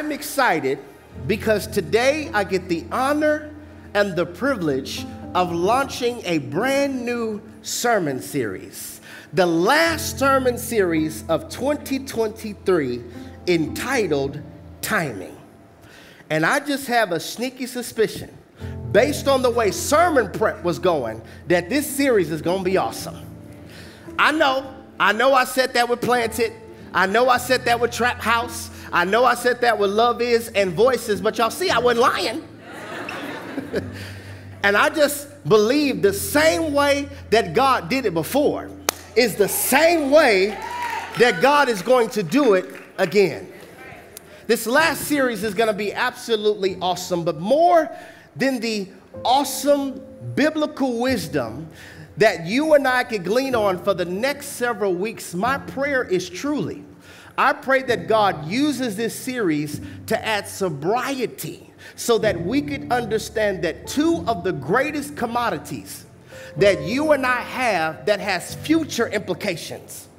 I'm excited because today I get the honor and the privilege of launching a brand new sermon series. The last sermon series of 2023 entitled Timing. And I just have a sneaky suspicion, based on the way sermon prep was going, that this series is gonna be awesome. I know, I know I said that with Planted, I know I said that with Trap House, I know I said that with Love Is and Voices, but y'all see, I wasn't lying. and I just believe the same way that God did it before is the same way that God is going to do it again. This last series is going to be absolutely awesome, but more than the awesome biblical wisdom that you and I can glean on for the next several weeks, my prayer is truly I pray that God uses this series to add sobriety so that we could understand that two of the greatest commodities that you and I have that has future implications.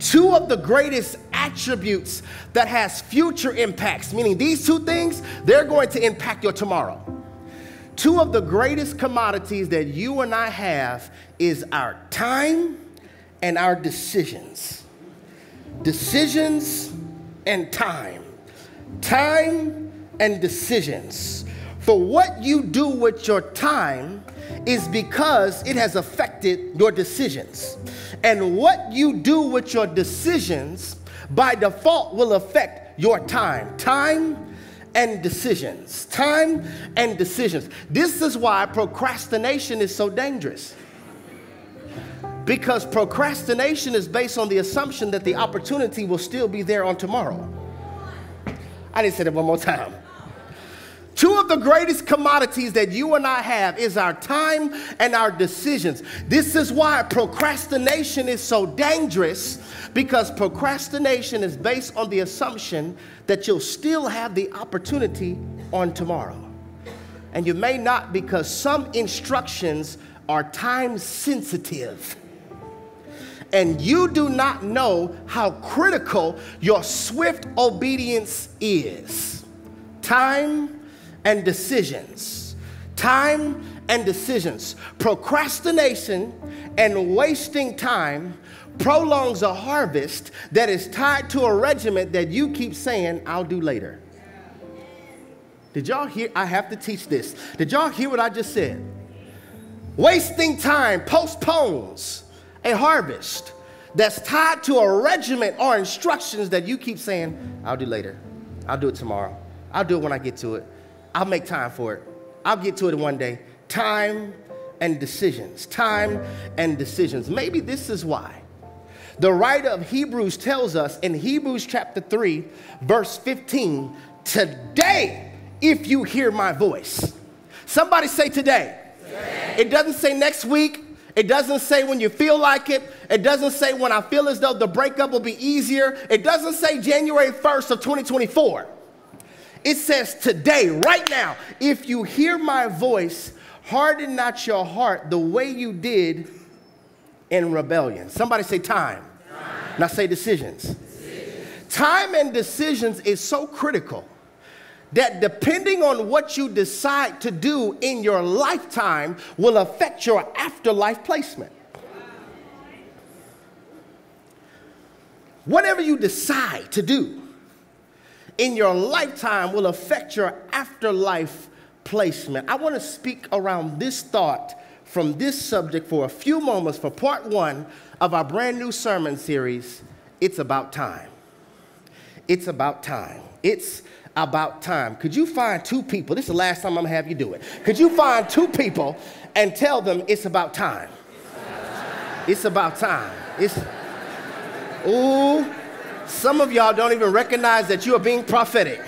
Two of the greatest attributes that has future impacts, meaning these two things, they're going to impact your tomorrow. Two of the greatest commodities that you and I have is our time and our decisions decisions and time. Time and decisions. For what you do with your time is because it has affected your decisions. And what you do with your decisions by default will affect your time. Time and decisions. Time and decisions. This is why procrastination is so dangerous. Because procrastination is based on the assumption that the opportunity will still be there on tomorrow. I didn't say that one more time. Two of the greatest commodities that you and I have is our time and our decisions. This is why procrastination is so dangerous because procrastination is based on the assumption that you'll still have the opportunity on tomorrow. And you may not because some instructions are time sensitive and you do not know how critical your swift obedience is. Time and decisions. Time and decisions. Procrastination and wasting time prolongs a harvest that is tied to a regiment that you keep saying, I'll do later. Did y'all hear? I have to teach this. Did y'all hear what I just said? Wasting time postpones a harvest that's tied to a regiment or instructions that you keep saying, I'll do later. I'll do it tomorrow. I'll do it when I get to it. I'll make time for it. I'll get to it one day. Time and decisions. Time and decisions. Maybe this is why. The writer of Hebrews tells us in Hebrews chapter 3, verse 15, today, if you hear my voice. Somebody say today. today. It doesn't say next week, it doesn't say when you feel like it. It doesn't say when I feel as though the breakup will be easier. It doesn't say January 1st of 2024. It says today, right now, if you hear my voice, harden not your heart the way you did in rebellion. Somebody say time. time. Now say decisions. decisions. Time and decisions is so critical that depending on what you decide to do in your lifetime will affect your afterlife placement. Whatever you decide to do in your lifetime will affect your afterlife placement. I want to speak around this thought from this subject for a few moments for part one of our brand new sermon series. It's about time. It's about time. It's about time. Could you find two people? This is the last time I'm gonna have you do it. Could you find two people and tell them it's about time? It's about time. It's ooh, some of y'all don't even recognize that you are being prophetic.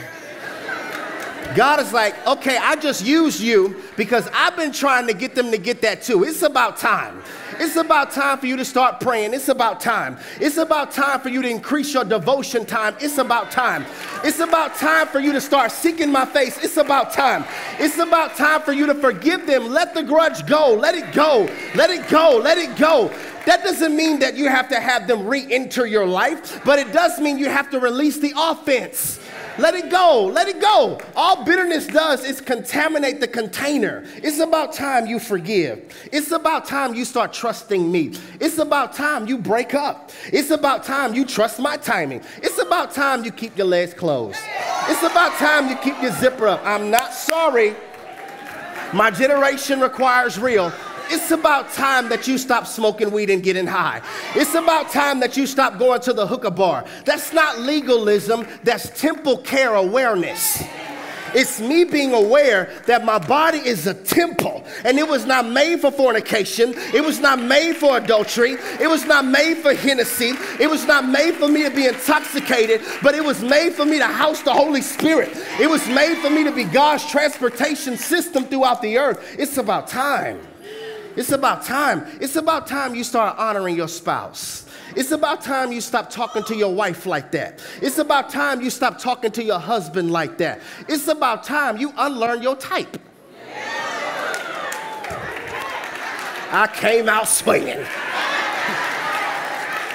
God is like, okay, I just used you because I've been trying to get them to get that too. It's about time. It's about time for you to start praying. It's about time. It's about time for you to increase your devotion time. It's about time. It's about time for you to start seeking my face. It's about time. It's about time for you to forgive them. Let the grudge go. Let it go. Let it go. Let it go. That doesn't mean that you have to have them re enter your life, but it does mean you have to release the offense. Let it go. Let it go. All bitterness does is contaminate the container. It's about time you forgive. It's about time you start trusting me. It's about time you break up. It's about time you trust my timing. It's about time you keep your legs closed. It's about time you keep your zipper up. I'm not sorry. My generation requires real. It's about time that you stop smoking weed and getting high. It's about time that you stop going to the hookah bar. That's not legalism, that's temple care awareness. It's me being aware that my body is a temple and it was not made for fornication. It was not made for adultery. It was not made for Hennessy. It was not made for me to be intoxicated, but it was made for me to house the Holy Spirit. It was made for me to be God's transportation system throughout the earth. It's about time. It's about time. It's about time you start honoring your spouse. It's about time you stop talking to your wife like that. It's about time you stop talking to your husband like that. It's about time you unlearn your type. I came out swinging.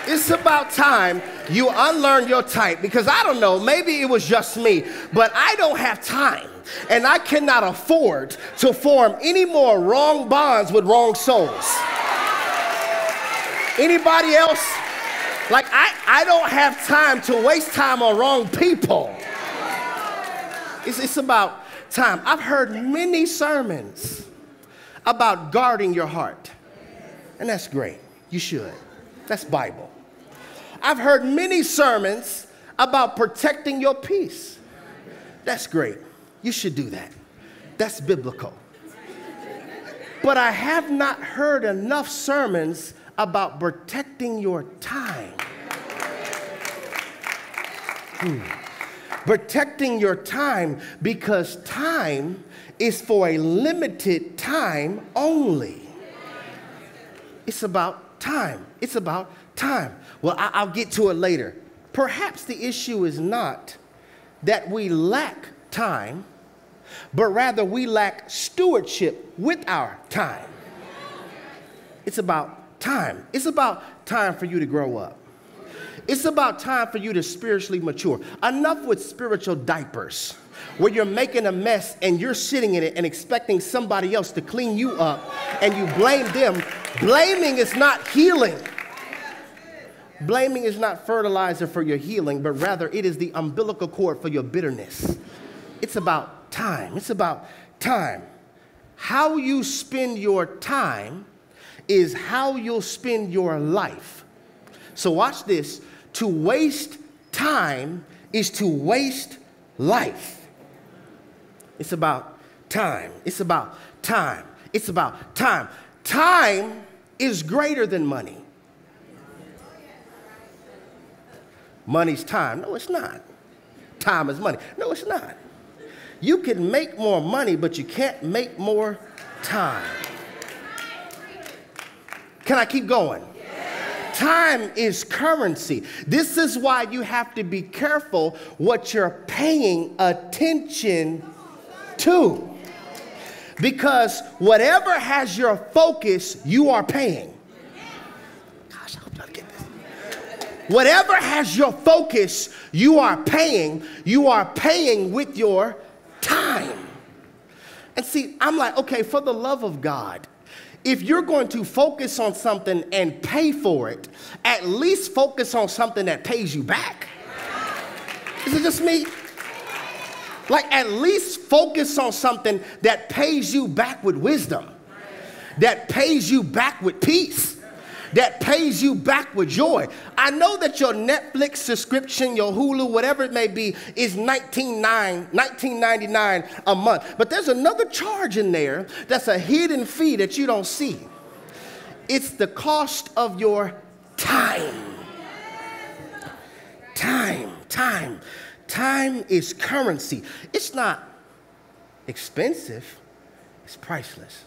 It's about time you unlearn your type because I don't know, maybe it was just me, but I don't have time and I cannot afford to form any more wrong bonds with wrong souls. Anybody else? Like, I, I don't have time to waste time on wrong people. It's, it's about time. I've heard many sermons about guarding your heart, and that's great. You should. That's Bible. I've heard many sermons about protecting your peace. That's great. You should do that. That's biblical. But I have not heard enough sermons about protecting your time. Hmm. Protecting your time because time is for a limited time only. It's about time. It's about time. Well, I- will get to it later. Perhaps the issue is not that we lack time, but rather we lack stewardship with our time. It's about time. It's about time for you to grow up. It's about time for you to spiritually mature. Enough with spiritual diapers where you're making a mess and you're sitting in it and expecting somebody else to clean you up and you blame them. Blaming is not healing. Blaming is not fertilizer for your healing, but rather it is the umbilical cord for your bitterness. It's about time. It's about time. How you spend your time is how you'll spend your life. So, watch this. To waste time is to waste life. It's about time. It's about time. It's about time. Time is greater than money. Money's time. No, it's not. Time is money. No, it's not. You can make more money, but you can't make more time. Can I keep going? Time is currency. This is why you have to be careful what you're paying attention to. Because whatever has your focus, you are paying. Gosh, I hope y'all get this. Whatever has your focus, you are paying. You are paying with your time. And see, I'm like, okay, for the love of God, if you're going to focus on something and pay for it, at least focus on something that pays you back. Is it just me? Like, at least focus on something that pays you back with wisdom, that pays you back with peace that pays you back with joy. I know that your Netflix subscription, your Hulu, whatever it may be, is $19.99 a month. But there's another charge in there that's a hidden fee that you don't see. It's the cost of your time. Time, time. Time is currency. It's not expensive, it's priceless.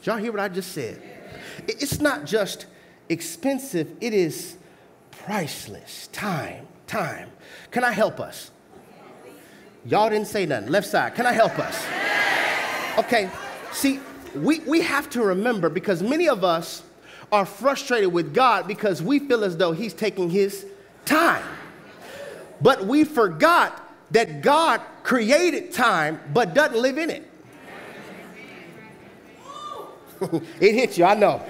Did y'all hear what I just said? It's not just expensive, it is priceless. Time, time. Can I help us? Y'all didn't say nothing. Left side, can I help us? Okay, see, we, we have to remember because many of us are frustrated with God because we feel as though He's taking His time. But we forgot that God created time but doesn't live in it. it hit you, I know.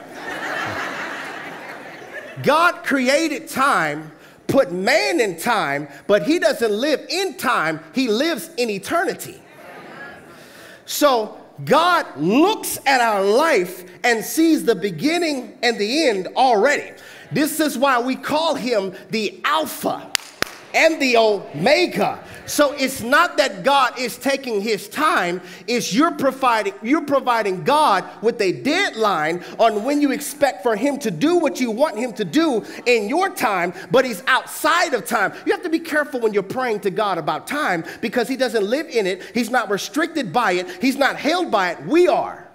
God created time, put man in time, but he doesn't live in time, he lives in eternity. So God looks at our life and sees the beginning and the end already. This is why we call him the Alpha and the Omega. So it's not that God is taking his time, it's you're providing you're providing God with a deadline on when you expect for him to do what you want him to do in your time, but he's outside of time. You have to be careful when you're praying to God about time because he doesn't live in it, he's not restricted by it, he's not held by it. We are.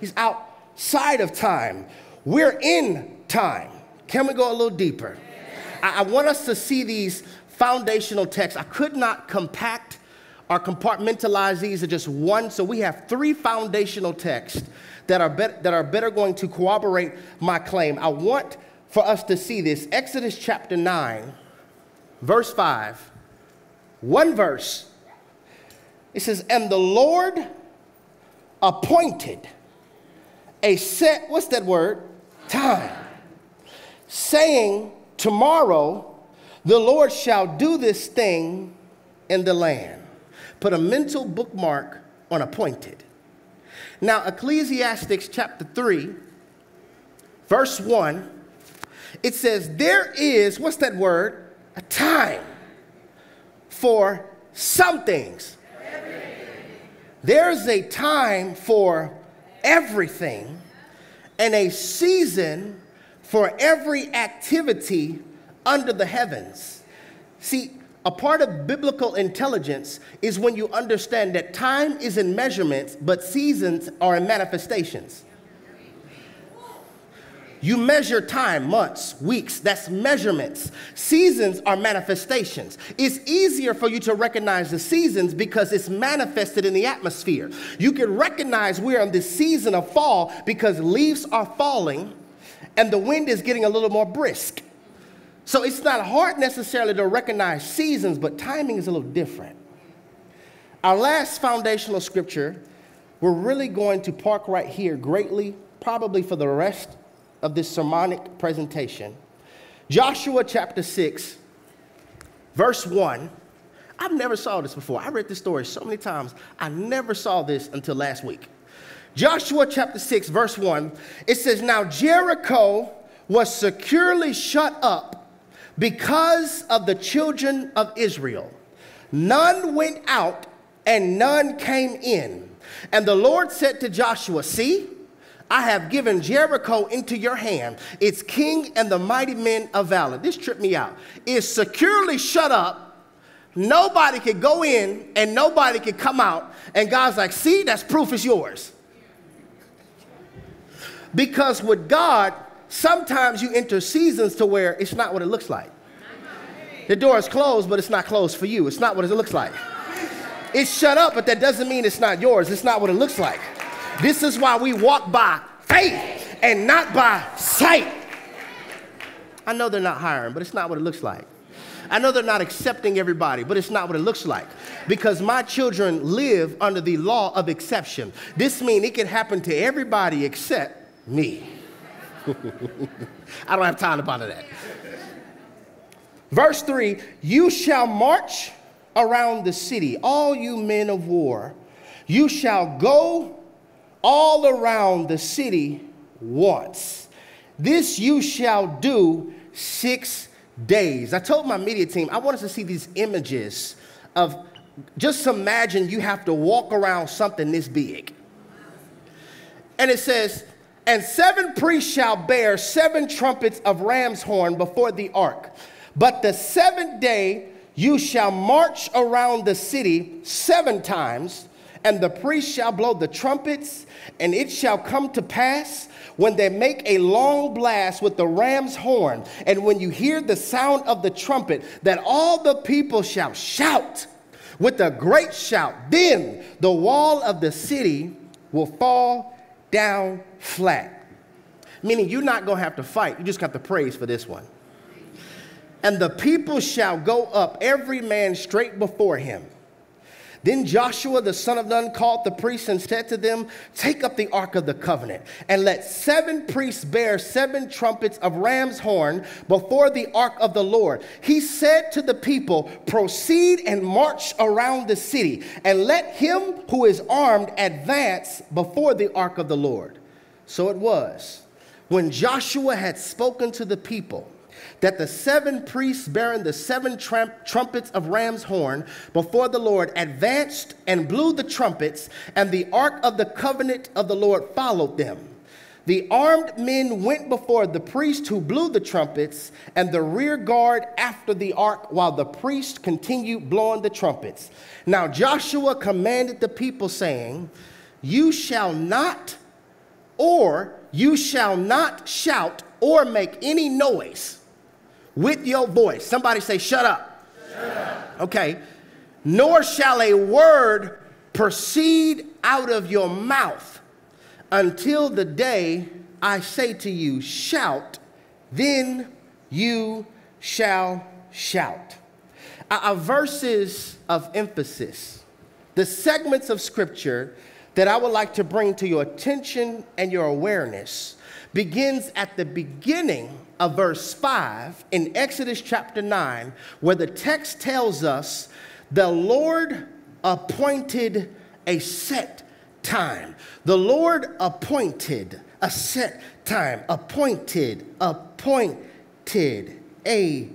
He's outside of time. We're in time. Can we go a little deeper? I, I want us to see these foundational texts. I could not compact or compartmentalize these into just one, so we have three foundational texts that are, bet- that are better going to corroborate my claim. I want for us to see this. Exodus chapter 9, verse 5, one verse. It says, And the Lord appointed a set, what's that word? Time, saying, Tomorrow the Lord shall do this thing in the land. Put a mental bookmark on appointed. Now, Ecclesiastics chapter 3, verse 1, it says, There is, what's that word? A time for some things. There's a time for everything and a season for every activity under the heavens. See, a part of biblical intelligence is when you understand that time is in measurements, but seasons are in manifestations. You measure time, months, weeks, that's measurements. Seasons are manifestations. It's easier for you to recognize the seasons because it's manifested in the atmosphere. You can recognize we're in this season of fall because leaves are falling and the wind is getting a little more brisk. So it's not hard necessarily to recognize seasons, but timing is a little different. Our last foundational scripture, we're really going to park right here greatly, probably for the rest of this sermonic presentation. Joshua chapter 6, verse 1. I've never saw this before. I read this story so many times. I never saw this until last week. Joshua chapter 6, verse 1, it says, Now Jericho was securely shut up because of the children of Israel. None went out and none came in. And the Lord said to Joshua, See, I have given Jericho into your hand, its king and the mighty men of valor. This tripped me out. It's securely shut up. Nobody could go in and nobody could come out. And God's like, See, that's proof is yours. Because with God, sometimes you enter seasons to where it's not what it looks like. The door is closed, but it's not closed for you. It's not what it looks like. It's shut up, but that doesn't mean it's not yours. It's not what it looks like. This is why we walk by faith and not by sight. I know they're not hiring, but it's not what it looks like. I know they're not accepting everybody, but it's not what it looks like. Because my children live under the law of exception. This means it can happen to everybody except me. I don't have time to bother that. Verse 3 You shall march around the city, all you men of war. You shall go all around the city once. This you shall do six days. I told my media team, I want us to see these images of just imagine you have to walk around something this big. And it says, and seven priests shall bear seven trumpets of ram's horn before the ark. But the seventh day you shall march around the city seven times, and the priests shall blow the trumpets, and it shall come to pass when they make a long blast with the ram's horn, and when you hear the sound of the trumpet, that all the people shall shout with a great shout. Then the wall of the city will fall down flat. Meaning you're not going to have to fight, you just got to praise for this one. and the people shall go up, every man straight before him. Then Joshua the son of Nun called the priests and said to them, Take up the ark of the covenant, and let seven priests bear seven trumpets of ram's horn before the ark of the Lord. He said to the people, Proceed and march around the city, and let him who is armed advance before the ark of the Lord. So it was, when Joshua had spoken to the people, that the seven priests bearing the seven trumpets of ram's horn before the Lord advanced and blew the trumpets, and the ark of the covenant of the Lord followed them. The armed men went before the priest who blew the trumpets, and the rear guard after the ark, while the priest continued blowing the trumpets. Now Joshua commanded the people, saying, You shall not, or you shall not shout or make any noise with your voice. Somebody say, shut up. Shut up. Okay. Nor shall a word proceed out of your mouth until the day I say to you, shout, then you shall shout. Our verses of emphasis, the segments of scripture that I would like to bring to your attention and your awareness begins at the beginning of verse 5 in Exodus chapter 9, where the text tells us the Lord appointed a set time. The Lord appointed a set time. Appointed, appointed, a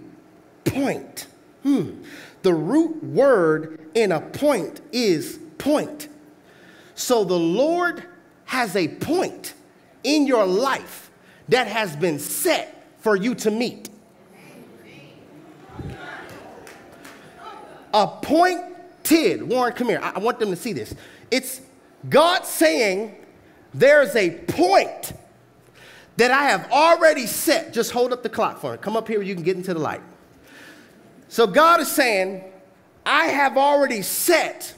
point. Hmm. The root word in appoint is point. So the Lord has a point in your life that has been set for you to meet. Appointed. Warren, come here. I want them to see this. It's God saying there's a point that I have already set. Just hold up the clock for it. Come up here, you can get into the light. So God is saying, I have already set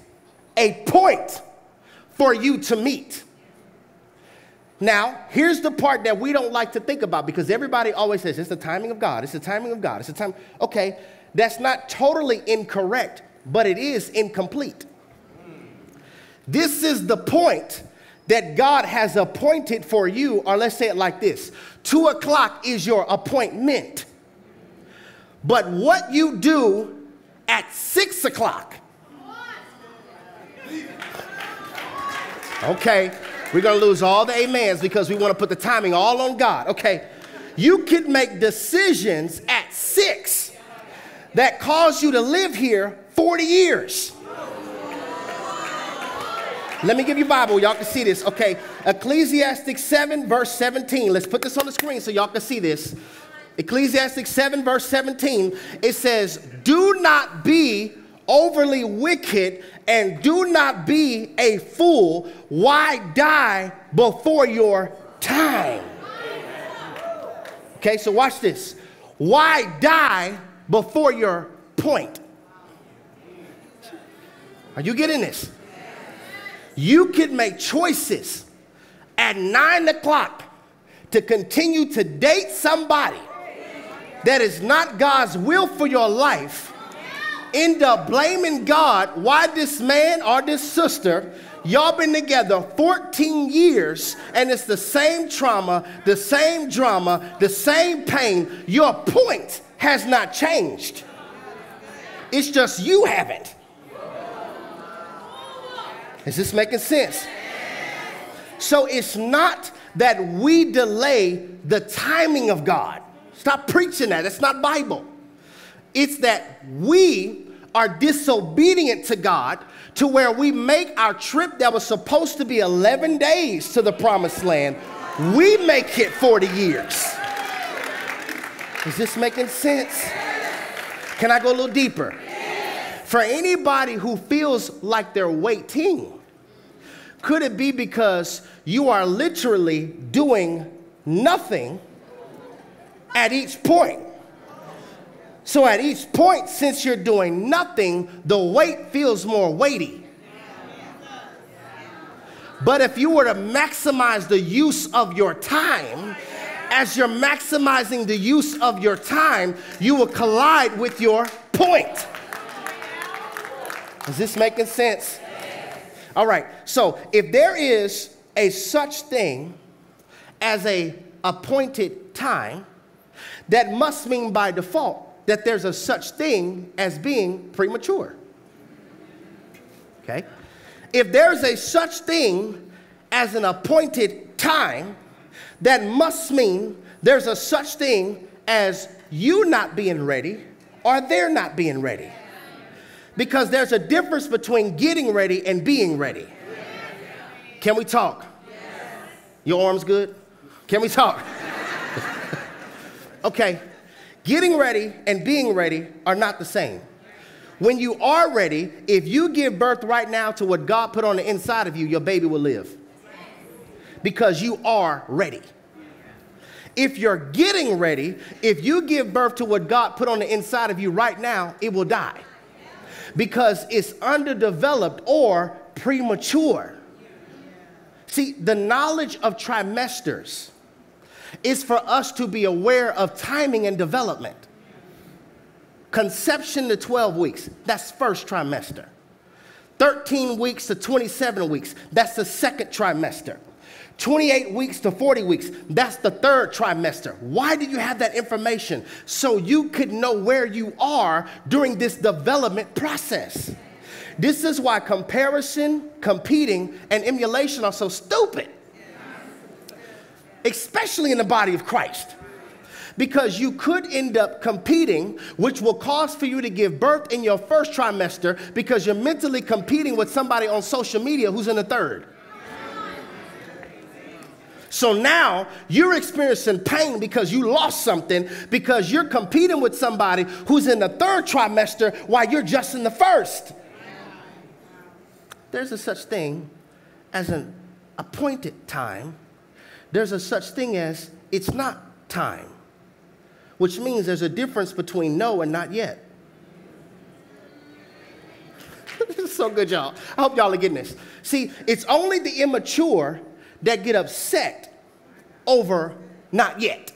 a point for you to meet. Now, here's the part that we don't like to think about because everybody always says it's the timing of God. It's the timing of God. It's the time. Okay, that's not totally incorrect, but it is incomplete. This is the point that God has appointed for you, or let's say it like this two o'clock is your appointment. But what you do at six o'clock, okay, we're going to lose all the amens because we want to put the timing all on God. Okay. You could make decisions at six that cause you to live here 40 years. Let me give you Bible. Y'all can see this. Okay. Ecclesiastes 7, verse 17. Let's put this on the screen so y'all can see this. Ecclesiastes 7, verse 17. It says, Do not be overly wicked and do not be a fool. Why die before your time? Okay, so watch this. Why die before your point? Are you getting this? You can make choices at nine o'clock to continue to date somebody that is not God's will for your life end up blaming God why this man or this sister, y'all been together 14 years and it's the same trauma, the same drama, the same pain. Your point has not changed. It's just you haven't. Is this making sense? So it's not that we delay the timing of God. Stop preaching that. It's not Bible. It's that we are disobedient to God to where we make our trip that was supposed to be 11 days to the promised land, we make it 40 years. Is this making sense? Can I go a little deeper? For anybody who feels like they're waiting, could it be because you are literally doing nothing at each point? So at each point, since you're doing nothing, the weight feels more weighty. But if you were to maximize the use of your time, As you're maximizing the use of your time, you will collide with your point. Is this making sense? All right. So if there is a such thing as a appointed time, that must mean by default that there's a such thing as being premature. Okay? If there's a such thing as an appointed time, that must mean there's a such thing as you not being ready or they're not being ready. Because there's a difference between getting ready and being ready. Can we talk? Your arms good? Can we talk? okay. Getting ready and being ready are not the same. When you are ready, if you give birth right now to what God put on the inside of you, your baby will live. Because you are ready. If you're getting ready, if you give birth to what God put on the inside of you right now, it will die. Because it's underdeveloped or premature. See, the knowledge of trimesters is for us to be aware of timing and development. Conception to 12 weeks, that's first trimester. 13 weeks to 27 weeks, that's the second trimester. 28 weeks to 40 weeks, that's the third trimester. Why do you have that information? So you could know where you are during this development process. This is why comparison, competing, and emulation are so stupid, especially in the body of Christ because you could end up competing, which will cause for you to give birth in your first trimester because you're mentally competing with somebody on social media who's in the third. So now you're experiencing pain because you lost something because you're competing with somebody who's in the third trimester while you're just in the first. There's a such thing as an appointed time. There's a such thing as it's not time which means there's a difference between no and not yet. this is so good, y'all. I hope y'all are getting this. See, it's only the immature that get upset over not yet.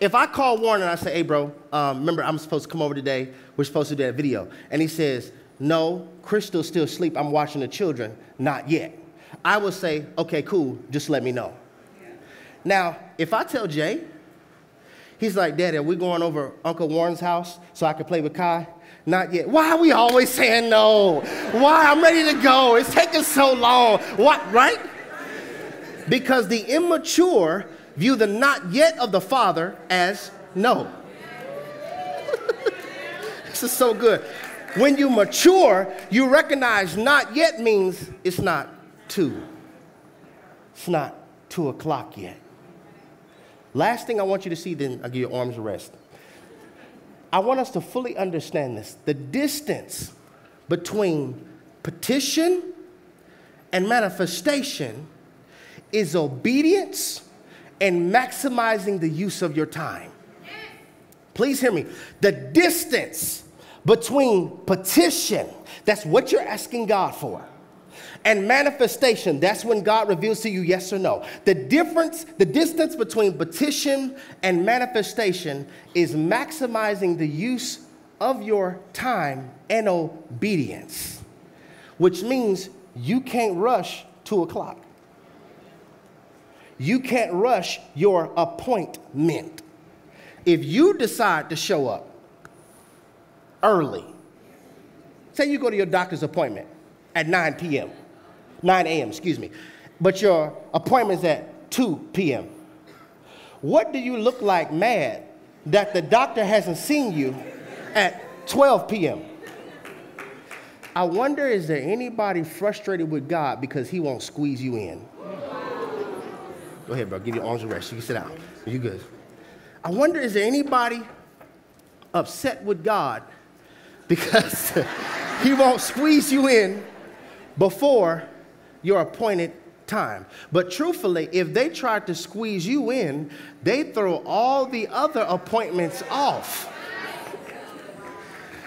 If I call Warren and I say, hey, bro, um, remember I'm supposed to come over today, we're supposed to do that video. And he says, no, Crystal's still asleep, I'm watching the children, not yet. I will say, okay, cool, just let me know. Now, if I tell Jay, He's like, Daddy, are we going over Uncle Warren's house so I can play with Kai? Not yet. Why are we always saying no? Why? I'm ready to go. It's taking so long. What, right? Because the immature view the not yet of the Father as no. this is so good. When you mature, you recognize not yet means it's not two. It's not two o'clock yet. Last thing I want you to see, then I'll give you arms a rest. I want us to fully understand this. The distance between petition and manifestation is obedience and maximizing the use of your time. Please hear me. The distance between petition, that's what you're asking God for, and manifestation, that's when God reveals to you yes or no. The difference, the distance between petition and manifestation is maximizing the use of your time and obedience, which means you can't rush two o'clock. You can't rush your appointment. If you decide to show up early, say you go to your doctor's appointment at 9 p.m. 9 a.m., excuse me. But your appointment's at 2 p.m. What do you look like mad that the doctor hasn't seen you at 12 p.m.? I wonder is there anybody frustrated with God because he won't squeeze you in? Go ahead, bro. Give your arms a rest. You can sit down. You good. I wonder is there anybody upset with God because he won't squeeze you in before your appointed time. But truthfully, if they try to squeeze you in, they throw all the other appointments off.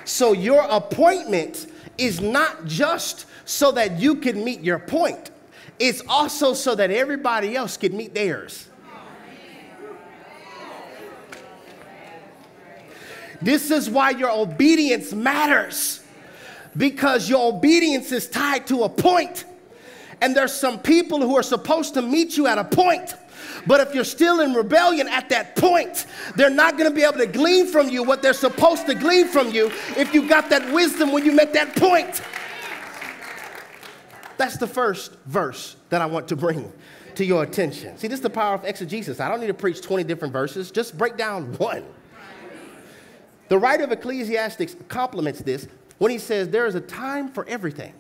So your appointment is not just so that you can meet your point, it's also so that everybody else can meet theirs. This is why your obedience matters because your obedience is tied to a point. And there's some people who are supposed to meet you at a point. But if you're still in rebellion at that point, they're not going to be able to glean from you what they're supposed to glean from you if you got that wisdom when you met that point. That's the first verse that I want to bring to your attention. See, this is the power of exegesis. I don't need to preach 20 different verses, just break down one. The writer of Ecclesiastes complements this when he says there is a time for everything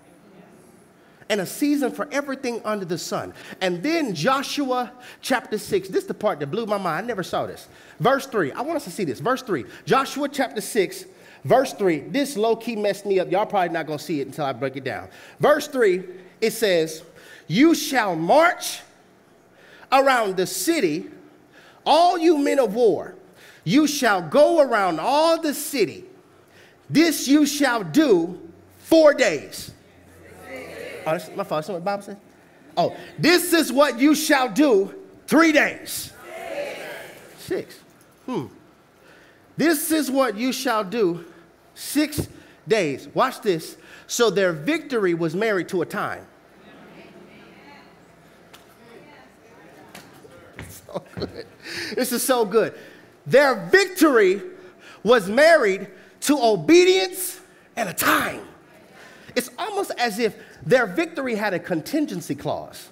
and a season for everything under the sun. And then Joshua chapter 6, this is the part that blew my mind. I never saw this. Verse 3, I want us to see this. Verse 3, Joshua chapter 6, verse 3. This low key messed me up. Y'all probably not gonna see it until I break it down. Verse 3, it says, You shall march around the city, all you men of war. You shall go around all the city. This you shall do four days. My. That's what the Bible says. Oh, this is what you shall do three days. Six. Hmm. This is what you shall do six days. Watch this. So their victory was married to a time. So good. This is so good. Their victory was married to obedience and a time. It's almost as if their victory had a contingency clause.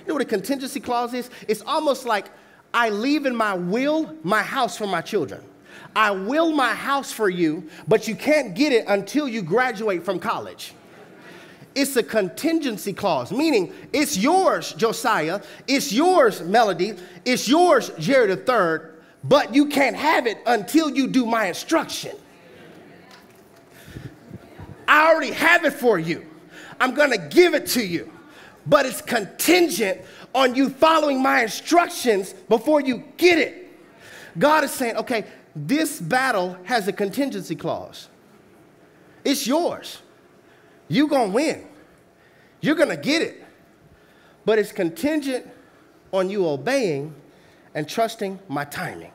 You know what a contingency clause is? It's almost like I leave in my will my house for my children. I will my house for you, but you can't get it until you graduate from college. It's a contingency clause, meaning it's yours, Josiah, it's yours, Melody, it's yours, Jerry third, but you can't have it until you do my instruction. I already have it for you. I'm going to give it to you. But it's contingent on you following my instructions before you get it. God is saying, okay, this battle has a contingency clause. It's yours. You're going to win. You're going to get it. But it's contingent on you obeying and trusting my timing.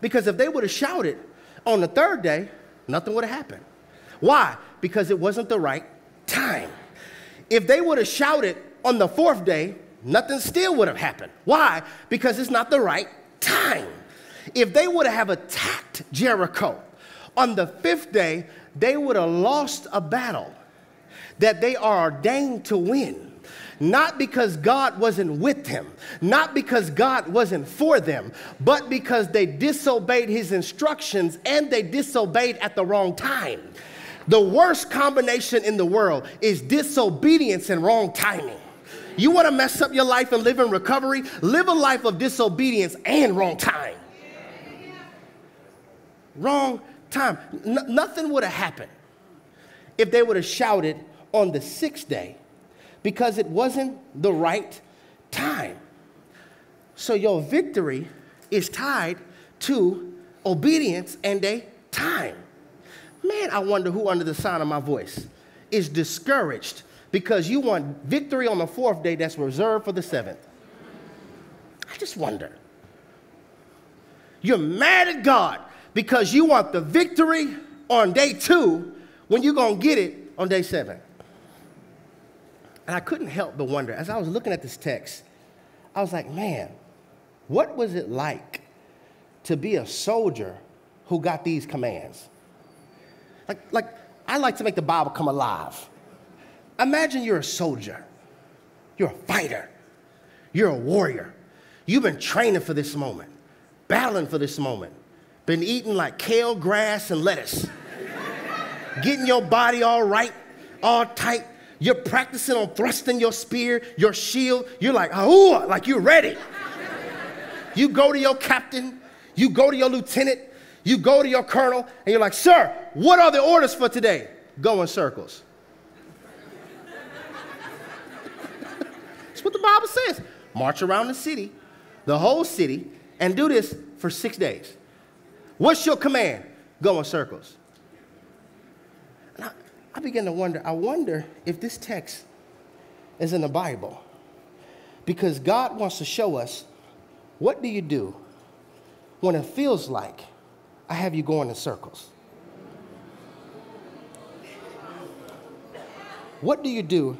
Because if they would have shouted on the third day, nothing would have happened. Why? Because it wasn't the right time. If they would have shouted on the fourth day, nothing still would have happened. Why? Because it's not the right time. If they would have attacked Jericho on the fifth day, they would have lost a battle that they are ordained to win not because God wasn't with them, not because God wasn't for them, but because they disobeyed his instructions and they disobeyed at the wrong time. The worst combination in the world is disobedience and wrong timing. You want to mess up your life and live in recovery? Live a life of disobedience and wrong time. Wrong time. N- nothing would have happened if they would have shouted on the sixth day because it wasn't the right time. So your victory is tied to obedience and a time. Man, I wonder who under the sound of my voice is discouraged because you want victory on the fourth day that's reserved for the seventh. I just wonder. You're mad at God because you want the victory on day two when you're going to get it on day seven. And I couldn't help but wonder, as I was looking at this text, I was like, man, what was it like to be a soldier who got these commands? Like, like I like to make the Bible come alive. Imagine you're a soldier, you're a fighter, you're a warrior. You've been training for this moment, battling for this moment, been eating like kale, grass, and lettuce, getting your body all right, all tight. You're practicing on thrusting your spear, your shield. You're like, oh, like you're ready. You go to your captain, you go to your lieutenant, you go to your colonel and you're like, Sir, what are the orders for today? Go in circles. That's what the Bible says. March around the city, the whole city, and do this for six days. What's your command? Go in circles. And I, I begin to wonder I wonder if this text is in the Bible. Because God wants to show us what do you do when it feels like I have you going in circles. What do you do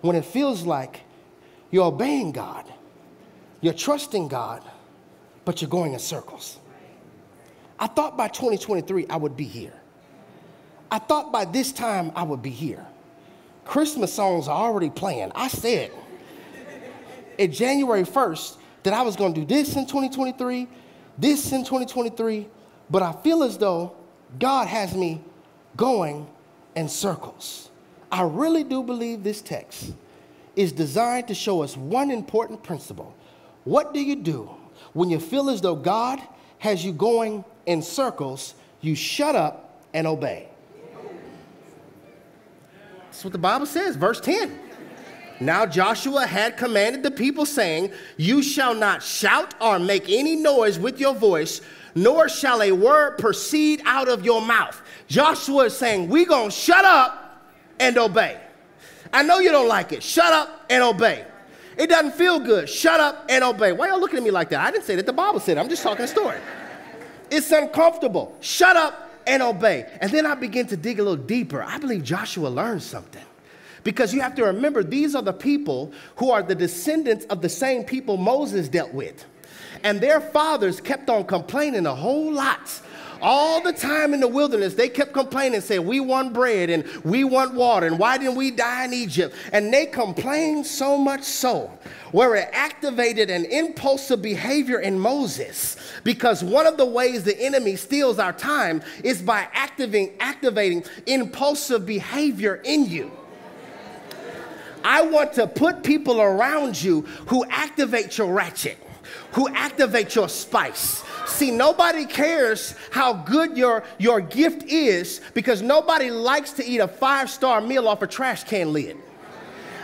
when it feels like you're obeying God, you're trusting God, but you're going in circles? I thought by 2023 I would be here. I thought by this time I would be here. Christmas songs are already playing. I said in January 1st that I was going to do this in 2023, this in 2023, but I feel as though God has me going in circles. I really do believe this text is designed to show us one important principle. What do you do when you feel as though God has you going in circles? You shut up and obey. That's what the Bible says, verse 10. Now Joshua had commanded the people, saying, You shall not shout or make any noise with your voice, nor shall a word proceed out of your mouth. Joshua is saying, We're going to shut up and obey. I know you don't like it. Shut up and obey. It doesn't feel good. Shut up and obey. Why y'all looking at me like that? I didn't say that. The Bible said it. I'm just talking a story. It's uncomfortable. Shut up and obey. And then I begin to dig a little deeper. I believe Joshua learned something. Because you have to remember, these are the people who are the descendants of the same people Moses dealt with. And their fathers kept on complaining a whole lot all the time in the wilderness, they kept complaining, saying, We want bread and we want water, and why didn't we die in Egypt? And they complained so much so where it activated an impulsive behavior in Moses. Because one of the ways the enemy steals our time is by activating, activating impulsive behavior in you. I want to put people around you who activate your ratchet, who activate your spice, See, nobody cares how good your, your gift is because nobody likes to eat a five star meal off a trash can lid.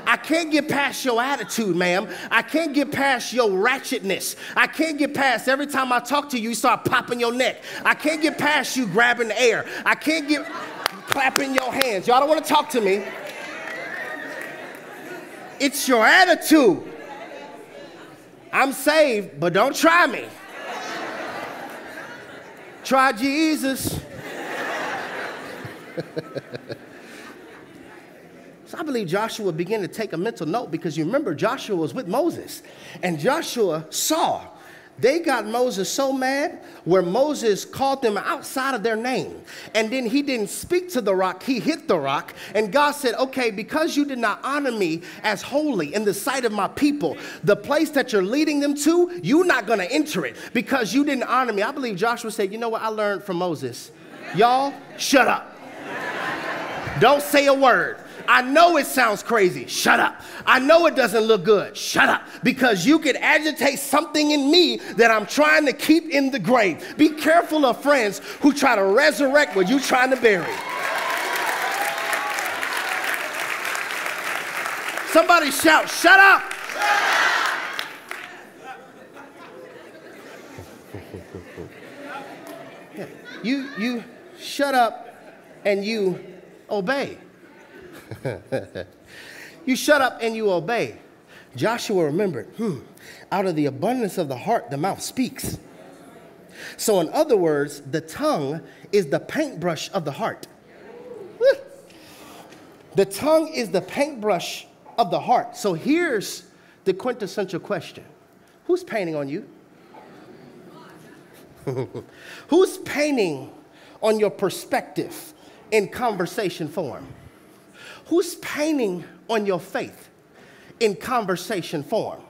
I can't get past your attitude, ma'am. I can't get past your ratchetness. I can't get past every time I talk to you, you start popping your neck. I can't get past you grabbing the air. I can't get clapping your hands. Y'all don't want to talk to me. It's your attitude. I'm saved, but don't try me. Try Jesus. so I believe Joshua began to take a mental note because you remember Joshua was with Moses, and Joshua saw they got Moses so mad where Moses called them outside of their name. And then he didn't speak to the rock, he hit the rock. And God said, Okay, because you did not honor me as holy in the sight of my people, the place that you're leading them to, you're not going to enter it because you didn't honor me. I believe Joshua said, You know what I learned from Moses? Y'all, shut up. Don't say a word. I know it sounds crazy. Shut up. I know it doesn't look good. Shut up. Because you could agitate something in me that I'm trying to keep in the grave. Be careful of friends who try to resurrect what you're trying to bury. Somebody shout, shut up. you, you shut up and you obey. you shut up and you obey. Joshua remembered, hmm, out of the abundance of the heart, the mouth speaks. So, in other words, the tongue is the paintbrush of the heart. The tongue is the paintbrush of the heart. So, here's the quintessential question Who's painting on you? Who's painting on your perspective in conversation form? Who's painting on your faith in conversation form?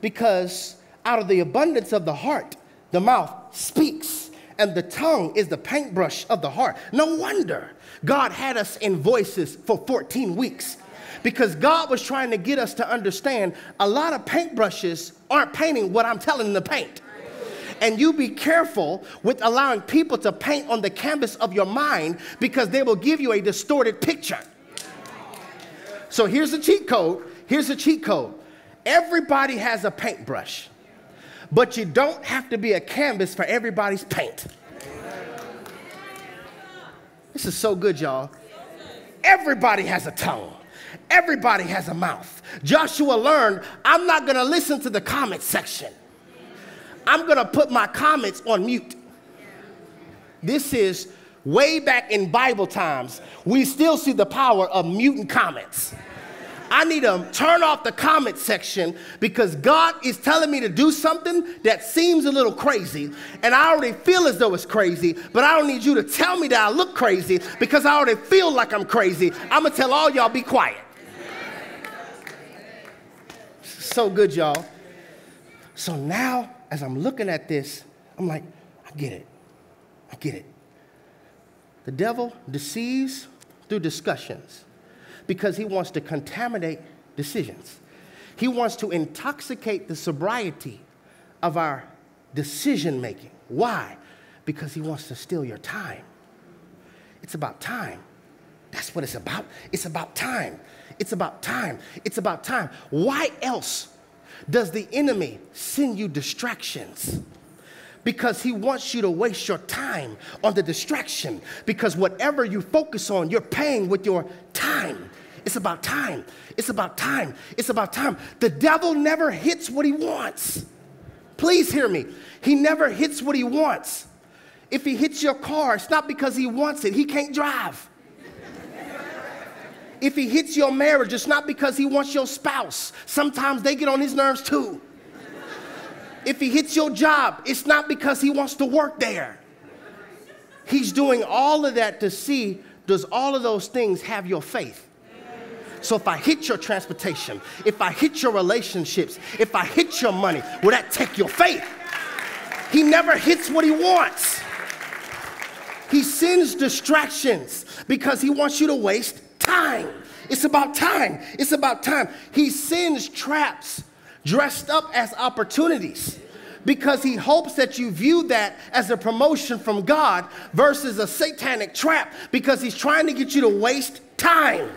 Because out of the abundance of the heart, the mouth speaks, and the tongue is the paintbrush of the heart. No wonder God had us in voices for 14 weeks because God was trying to get us to understand a lot of paintbrushes aren't painting what I'm telling them to paint. And you be careful with allowing people to paint on the canvas of your mind because they will give you a distorted picture. So here's the cheat code. Here's the cheat code. Everybody has a paintbrush, but you don't have to be a canvas for everybody's paint. This is so good, y'all. Everybody has a tongue. Everybody has a mouth. Joshua learned, I'm not going to listen to the comment section. I'm going to put my comments on mute. This is way back in Bible times. We still see the power of mutant comments. I need to turn off the comment section because God is telling me to do something that seems a little crazy. And I already feel as though it's crazy, but I don't need you to tell me that I look crazy because I already feel like I'm crazy. I'm going to tell all y'all be quiet. So good, y'all. So now, as I'm looking at this, I'm like, I get it. I get it. The devil deceives through discussions because he wants to contaminate decisions. He wants to intoxicate the sobriety of our decision making. Why? Because he wants to steal your time. It's about time. That's what it's about. It's about time. It's about time. It's about time. Why else does the enemy send you distractions? Because he wants you to waste your time on the distraction. Because whatever you focus on, you're paying with your time. It's about time. It's about time. It's about time. The devil never hits what he wants. Please hear me. He never hits what he wants. If he hits your car, it's not because he wants it, he can't drive. if he hits your marriage, it's not because he wants your spouse. Sometimes they get on his nerves too. If he hits your job, it's not because he wants to work there. He's doing all of that to see does all of those things have your faith? So if I hit your transportation, if I hit your relationships, if I hit your money, will that take your faith? He never hits what he wants. He sends distractions because he wants you to waste time. It's about time. It's about time. He sends traps dressed up as opportunities because he hopes that you view that as a promotion from God versus a satanic trap because he's trying to get you to waste time.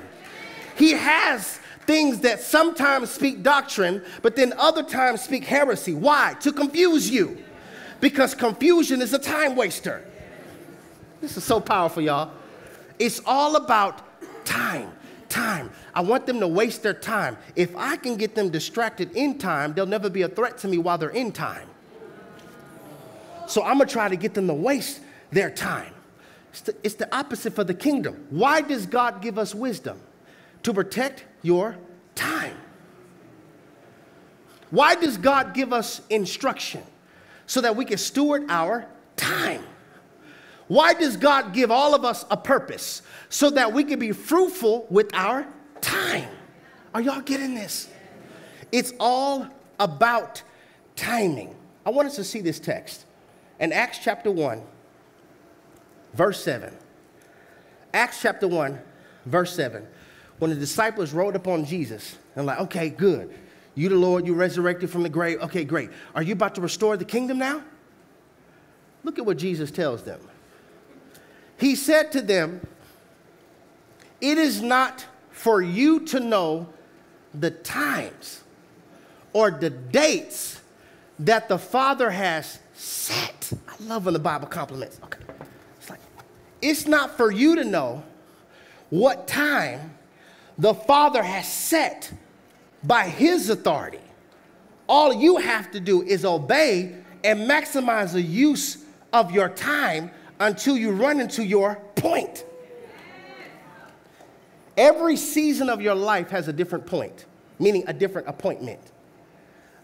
He has things that sometimes speak doctrine, but then other times speak heresy. Why? To confuse you. Because confusion is a time waster. This is so powerful, y'all. It's all about time. Time. I want them to waste their time. If I can get them distracted in time, they'll never be a threat to me while they're in time. So I'm gonna try to get them to waste their time. It's the, it's the opposite for the kingdom. Why does God give us wisdom? to protect your time. Why does God give us instruction? So that we can steward our time. Why does God give all of us a purpose? So that we can be fruitful with our time. Are y'all getting this? It's all about timing. I want us to see this text in Acts chapter 1, verse 7. Acts chapter 1, verse 7 when the disciples rode upon Jesus and like, okay, good. You the Lord, you resurrected from the grave. Okay, great. Are you about to restore the kingdom now? Look at what Jesus tells them. He said to them, It is not for you to know the times or the dates that the Father has set. I love when the Bible compliments. Okay. It's like, it's not for you to know what time the Father has set by His authority. All you have to do is obey and maximize the use of your time until you run into your point. Every season of your life has a different point, meaning a different appointment.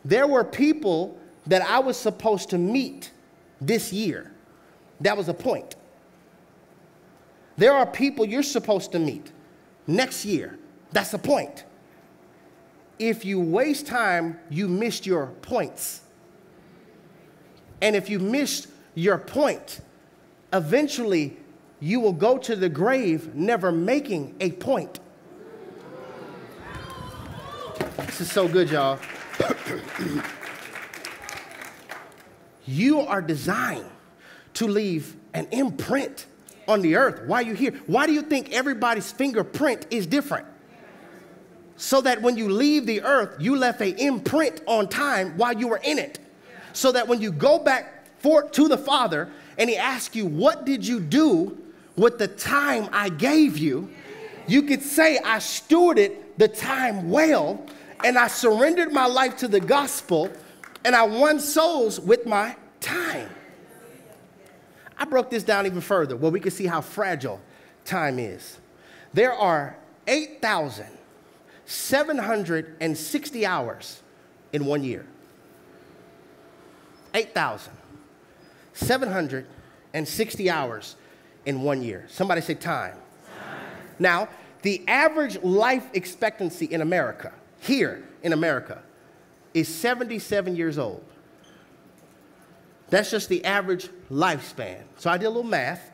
There were people that I was supposed to meet this year. That was a point. There are people you're supposed to meet next year. That's the point. If you waste time, you missed your points. And if you missed your point, eventually you will go to the grave never making a point. This is so good, y'all. you are designed to leave an imprint on the earth. Why are you here? Why do you think everybody's fingerprint is different? so that when you leave the earth, you left a imprint on time while you were in it. So that when you go back for, to the Father and He asks you, What did you do with the time I gave you? You could say, I stewarded the time well and I surrendered my life to the gospel and I won souls with my time. I broke this down even further where we can see how fragile time is. There are 8,760 hours in one year. 8,760 hours in one year. Somebody say time. time. Now, the average life expectancy in America, here in America, is 77 years old. That's just the average lifespan. So I did a little math.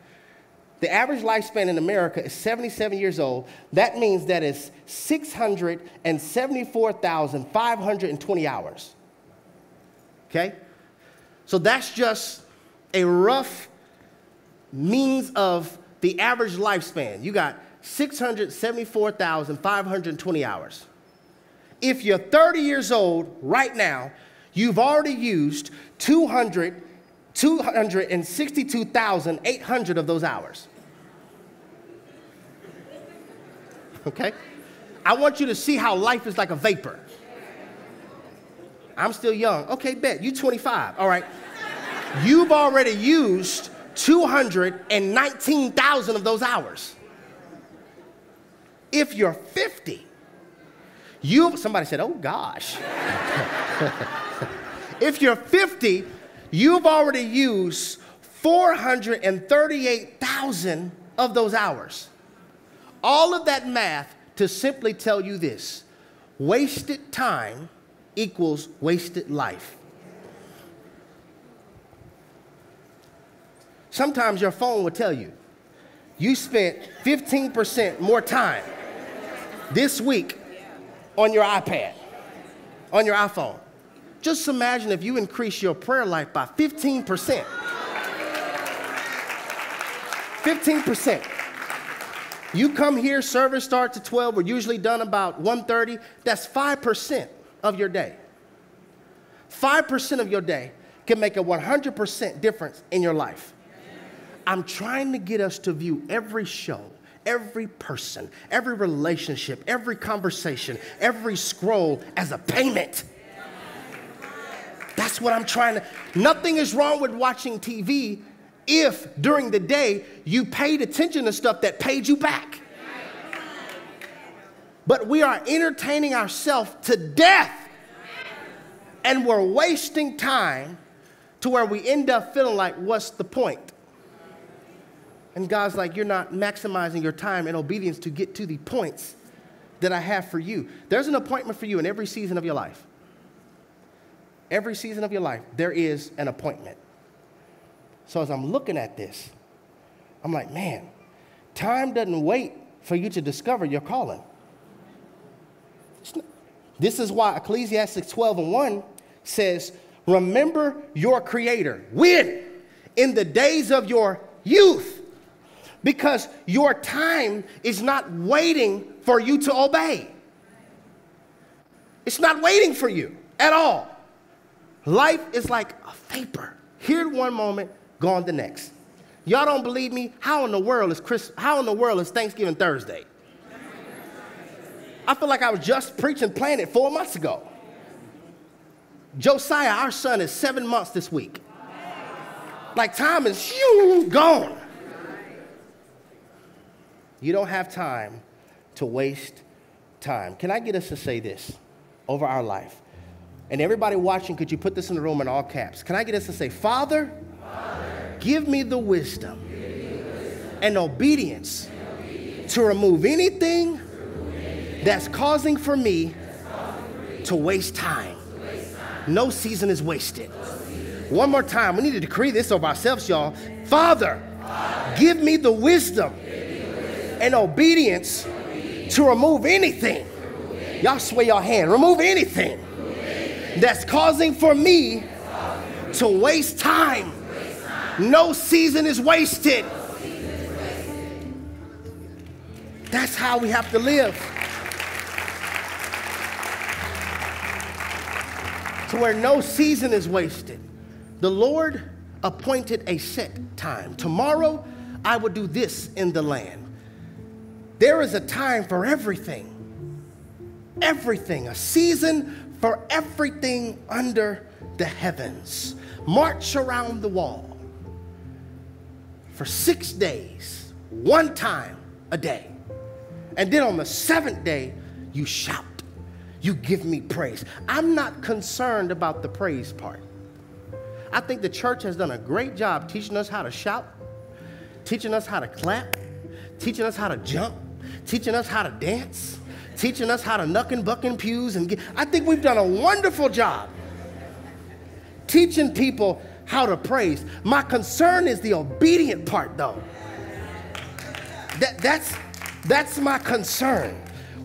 The average lifespan in America is 77 years old. That means that is 674,520 hours. Okay? So that's just a rough means of the average lifespan. You got 674,520 hours. If you're 30 years old right now, you've already used 200, 262,800 of those hours. Okay? I want you to see how life is like a vapor. I'm still young. Okay, bet. You 25. All right. You've already used 219,000 of those hours. If you're 50, you somebody said, "Oh gosh." if you're 50, you've already used 438,000 of those hours. All of that math to simply tell you this wasted time equals wasted life. Sometimes your phone will tell you you spent 15% more time this week on your iPad, on your iPhone. Just imagine if you increase your prayer life by 15%. 15%. You come here, service starts at 12, we're usually done about 1.30. That's 5% of your day. 5% of your day can make a 100% difference in your life. I'm trying to get us to view every show, every person, every relationship, every conversation, every scroll as a payment. That's what I'm trying to. Nothing is wrong with watching TV if during the day you paid attention to stuff that paid you back. But we are entertaining ourselves to death and we're wasting time to where we end up feeling like, what's the point? And God's like, you're not maximizing your time and obedience to get to the points that I have for you. There's an appointment for you in every season of your life. Every season of your life, there is an appointment. So as I'm looking at this, I'm like, man, time doesn't wait for you to discover your calling. This is why Ecclesiastes 12 and 1 says, Remember your Creator. When? In the days of your youth. Because your time is not waiting for you to obey. It's not waiting for you at all. Life is like a vapor. Here one moment, gone the next. Y'all don't believe me? How in the world is Chris, how in the world is Thanksgiving Thursday? I feel like I was just preaching Planet four months ago. Josiah, our son, is seven months this week. Like time is shoo, gone. You don't have time to waste time. Can I get us to say this over our life? And everybody watching, could you put this in the room in all caps? Can I get us to say, Father, Father give, me the wisdom, me the wisdom and, obedience and obedience to remove anything, to remove anything that's causing for me, causing for me to waste time. No season is wasted. One more time, we need to decree this over ourselves, y'all. Father, give me the wisdom and obedience to remove anything. Y'all sway your hand. Remove anything that's causing for me to waste time. No season is wasted. That's how we have to live. to where no season is wasted. The Lord appointed a set time. Tomorrow, I will do this in the land. There is a time for everything. Everything. A season for everything under the heavens. March around the wall. for six days, one time a day. And then on the seventh day, you shout. You give me praise. I'm not concerned about the praise part. I think the church has done a great job teaching us how to shout, teaching us how to clap, teaching us how to jump, teaching us how to dance, teaching us how to knuck and buck in pews. And get, I think we've done a wonderful job teaching people how to praise. My concern is the obedient part, though. That, that's, that's my concern.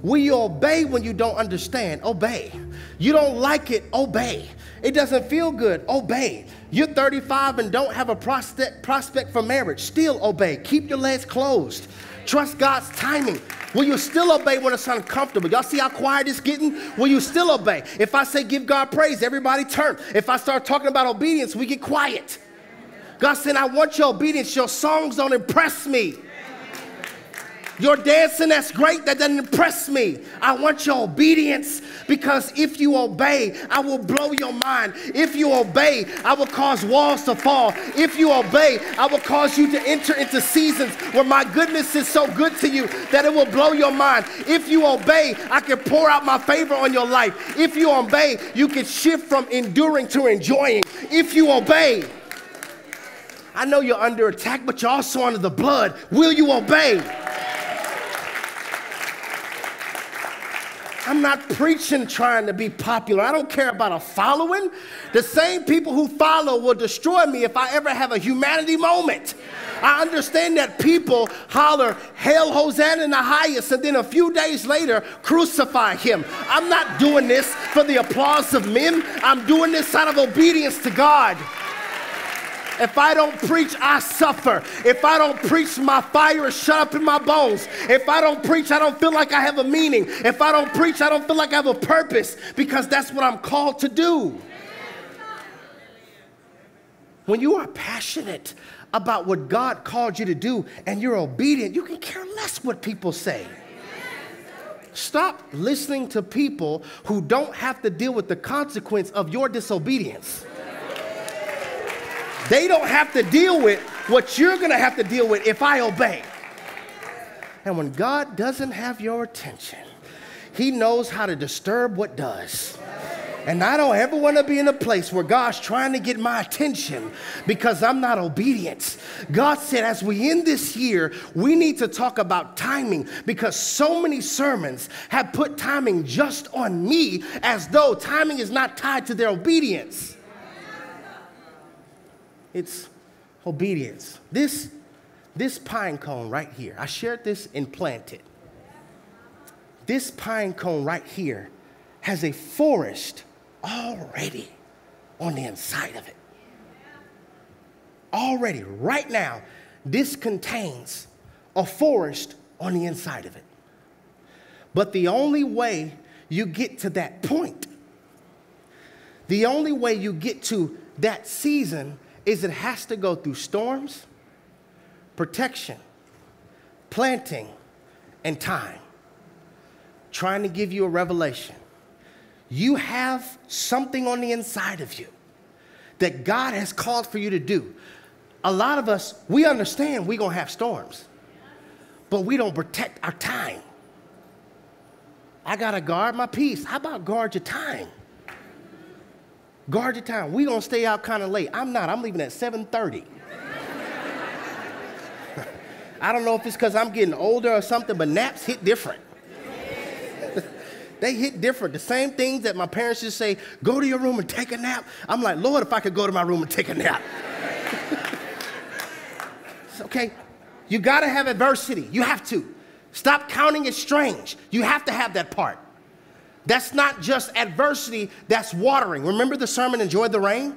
You obey when you don't understand? Obey. You don't like it? Obey. It doesn't feel good? Obey. You're 35 and don't have a prospect, prospect for marriage? Still obey. Keep your legs closed. Trust God's timing. Will you still obey when it's uncomfortable? Y'all see how quiet it's getting? Will you still obey? If I say give God praise, everybody turn. If I start talking about obedience, we get quiet. God said, I want your obedience. Your songs don't impress me. Your dancing, that's great. That doesn't impress me. I want your obedience because if you obey, I will blow your mind. If you obey, I will cause walls to fall. If you obey, I will cause you to enter into seasons where my goodness is so good to you that it will blow your mind. If you obey, I can pour out my favor on your life. If you obey, you can shift from enduring to enjoying. If you obey, I know you're under attack, but you're also under the blood. Will you obey? I'm not preaching trying to be popular. I don't care about a following. The same people who follow will destroy me if I ever have a humanity moment. I understand that people holler, Hail Hosanna in the highest, and then a few days later crucify him. I'm not doing this for the applause of men, I'm doing this out of obedience to God. If I don't preach, I suffer. If I don't preach, my fire is shut up in my bones. If I don't preach, I don't feel like I have a meaning. If I don't preach, I don't feel like I have a purpose because that's what I'm called to do. When you are passionate about what God called you to do and you're obedient, you can care less what people say. Stop listening to people who don't have to deal with the consequence of your disobedience. They don't have to deal with what you're going to have to deal with if I obey. And when God doesn't have your attention, He knows how to disturb what does. And I don't ever want to be in a place where God's trying to get my attention because I'm not obedient. God said, as we end this year, we need to talk about timing because so many sermons have put timing just on me as though timing is not tied to their obedience it's obedience. This, this pine cone right here, I shared this and planted. This pine cone right here has a forest already on the inside of it. Already, right now, this contains a forest on the inside of it. But the only way you get to that point, the only way you get to that season is it has to go through storms, protection, planting, and time. Trying to give you a revelation. You have something on the inside of you that God has called for you to do. A lot of us, we understand we're going to have storms, but we don't protect our time. I got to guard my peace. How about guard your time? Guard your time. We gonna stay out kind of late. I'm not. I'm leaving at 7:30. I don't know if it's because I'm getting older or something, but naps hit different. they hit different. The same things that my parents just say, go to your room and take a nap. I'm like, Lord, if I could go to my room and take a nap. okay, you gotta have adversity. You have to. Stop counting it strange. You have to have that part. That's not just adversity, that's watering. Remember the sermon, Enjoy the Rain?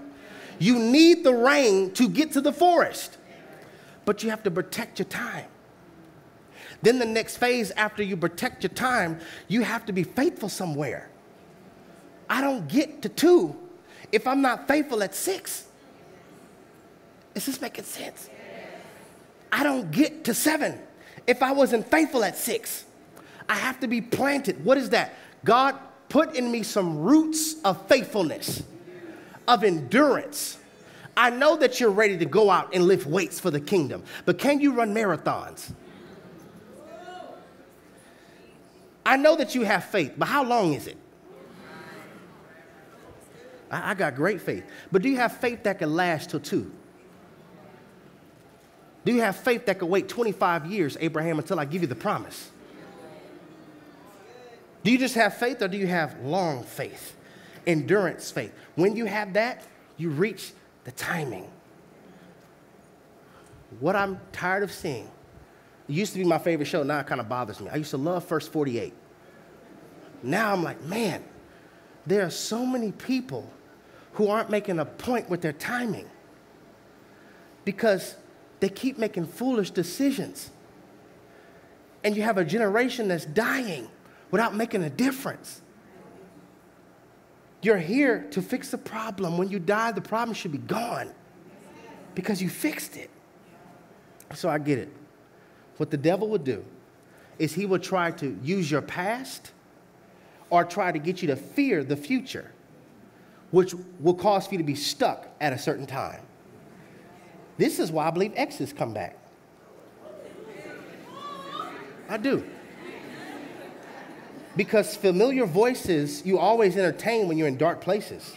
You need the rain to get to the forest, but you have to protect your time. Then the next phase, after you protect your time, you have to be faithful somewhere. I don't get to two if I'm not faithful at six. Is this making sense? I don't get to seven if I wasn't faithful at six. I have to be planted. What is that? God put in me some roots of faithfulness, of endurance, I know that you're ready to go out and lift weights for the kingdom, but can you run marathons? I know that you have faith, but how long is it? I, I got great faith. But do you have faith that can last till two? Do you have faith that can wait 25 years, Abraham, until I give you the promise? Do you just have faith or do you have long faith, endurance faith? When you have that, you reach the timing. What I'm tired of seeing, it used to be my favorite show, now it kind of bothers me. I used to love First 48. Now I'm like, man, there are so many people who aren't making a point with their timing because they keep making foolish decisions. And you have a generation that's dying without making a difference. You're here to fix the problem. When you die, the problem should be gone because you fixed it. So I get it. What the devil would do is he would try to use your past or try to get you to fear the future, which will cause you to be stuck at a certain time. This is why I believe exes come back. I do. Because familiar voices you always entertain when you're in dark places.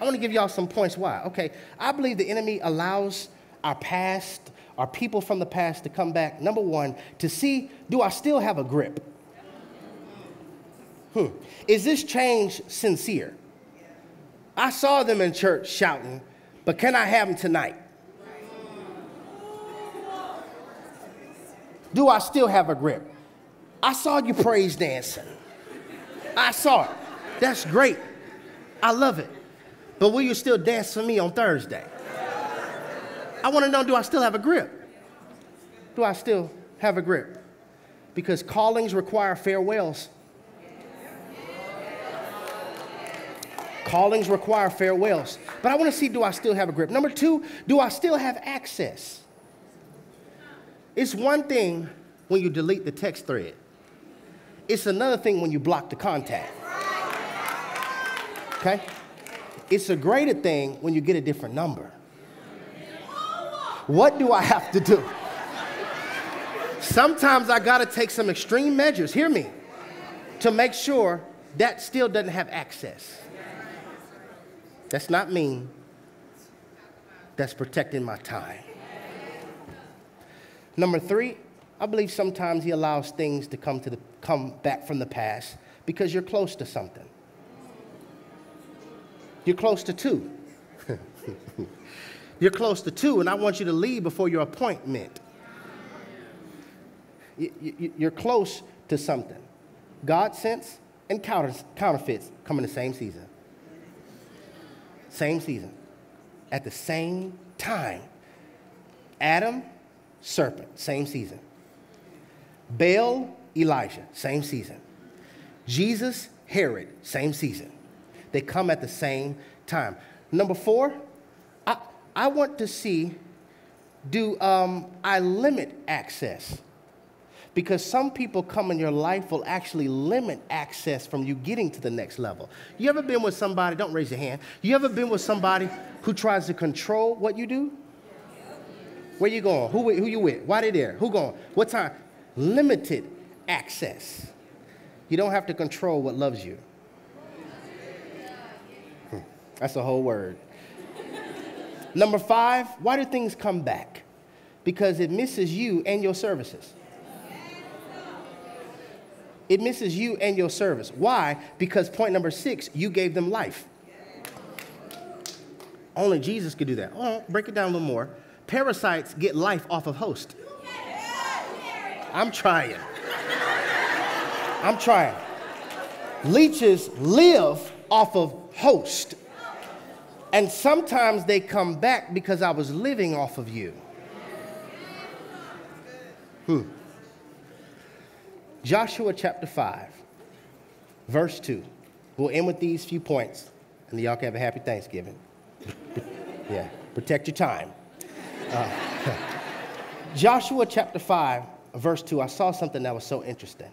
I want to give y'all some points why. Okay, I believe the enemy allows our past, our people from the past to come back. Number one, to see do I still have a grip? Hmm. Is this change sincere? I saw them in church shouting, but can I have them tonight? Do I still have a grip? I saw you praise dancing. I saw it. That's great. I love it. But will you still dance for me on Thursday? I want to know do I still have a grip? Do I still have a grip? Because callings require farewells. Callings require farewells. But I want to see do I still have a grip? Number two, do I still have access? It's one thing when you delete the text thread, it's another thing when you block the contact. Okay? It's a greater thing when you get a different number. What do I have to do? Sometimes I got to take some extreme measures, hear me, to make sure that still doesn't have access. That's not mean. That's protecting my time. Number three, I believe sometimes he allows things to come, to the, come back from the past because you're close to something. You're close to two. you're close to two, and I want you to leave before your appointment. You're close to something. God sense and counterfeits come in the same season same season, at the same time. Adam, serpent, same season. Baal, Elijah, same season. Jesus, Herod, same season. They come at the same time. Number four, I, I want to see do um, I limit access? because some people come in your life will actually limit access from you getting to the next level. You ever been with somebody, don't raise your hand, you ever been with somebody who tries to control what you do? Where you going? Who, who you with? Why they there? Who going? What time? Limited access. You don't have to control what loves you. Hmm. That's a whole word. Number five, why do things come back? Because it misses you and your services it misses you and your service. Why? Because point number six, you gave them life. Only Jesus could do that. Oh, break it down a little more. Parasites get life off of host. I'm trying. I'm trying. Leeches live off of host. And sometimes they come back because I was living off of you. Hmm. Joshua chapter 5, verse 2. We'll end with these few points, and y'all can have a happy Thanksgiving. yeah, protect your time. Uh, Joshua chapter 5, verse 2. I saw something that was so interesting.